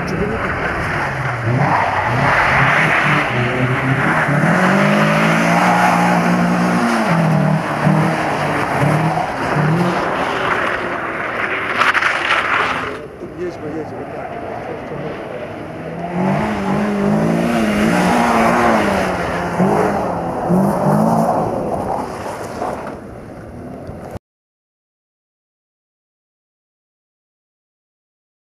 A wtedy czy